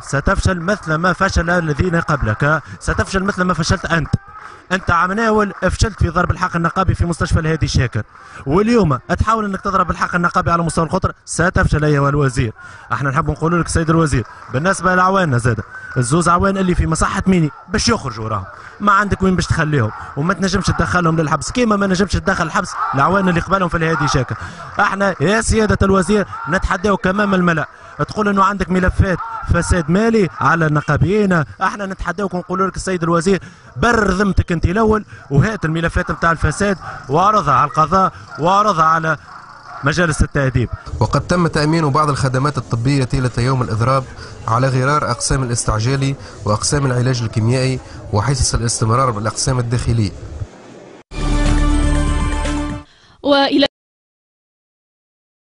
ستفشل مثل ما فشل الذين قبلك. ستفشل مثل ما فشلت أنت. أنت عمناول فشلت في ضرب الحق النقابي في مستشفى الهادي شاكر. واليوم تحاول إنك تضرب الحق النقابي على مستوى الخطر ستفشل أيها الوزير. إحنا نحب نقول لك سيد الوزير بالنسبة لعواننا زاد الزوز عوان اللي في مصحة ميني باش يخرجوا راهم. ما عندك وين باش تخليهم. وما تنجمش تدخلهم للحبس. كيما ما نجمش تدخل الحبس العوان اللي قبلهم في الهادي شاكر إحنا يا سيادة الوزير نتحداوك امام الملأ. تقول إنه عندك ملفات فساد مالي على النقابيين إحنا نتحداوك ونقول لك السيد الوزير بر ذمتك انت الأول وهات الملفات نتاع الفساد وأعرضها على القضاء وأعرضها على مجالس التأديب وقد تم تأمين بعض الخدمات الطبية طيلة يوم الإضراب على غرار أقسام الاستعجالي وأقسام العلاج الكيميائي وحيث الاستمرار بالأقسام الداخلية. وإلى